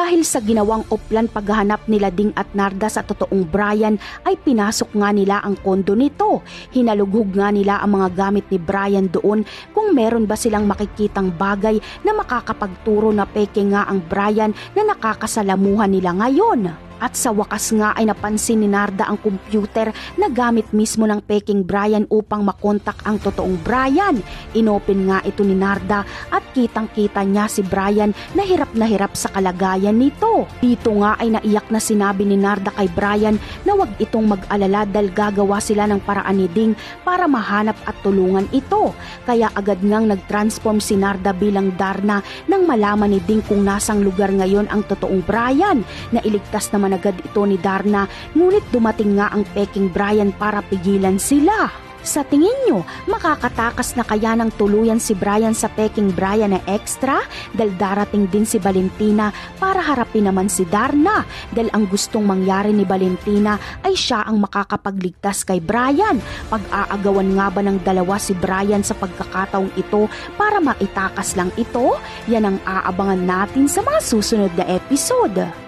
Dahil sa ginawang oplan paghahanap nila Ding at Narda sa totoong Brian ay pinasok nga nila ang kondo nito. Hinalughog nga nila ang mga gamit ni Brian doon kung meron ba silang makikitang bagay na makakapagturo na peke nga ang Brian na nakakasalamuhan nila ngayon. At sa wakas nga ay napansin ni Narda ang computer na gamit mismo ng peking Brian upang makontak ang totoong Brian. Inopen nga ito ni Narda at kitang-kita niya si Brian na hirap na hirap sa kalagayan nito. Dito nga ay naiyak na sinabi ni Narda kay Brian na wag itong mag-alala dahil gagawa sila ng paraan ni Ding para mahanap at tulungan ito. Kaya agad ngang nag-transform si Narda bilang Darna nang malaman ni Ding kung nasang lugar ngayon ang totoong Brian na iligtas naman agad ito ni Darna ngunit dumating nga ang peking Brian para pigilan sila. Sa tingin nyo, makakatakas na kaya ng tuluyan si Brian sa peking Brian na extra dahil darating din si Valentina para harapin naman si Darna dahil ang gustong mangyari ni Valentina ay siya ang makakapagligtas kay Brian. Pag-aagawan nga ba ng dalawa si Brian sa pagkakataong ito para maitakas lang ito? Yan ang aabangan natin sa mga susunod na episode.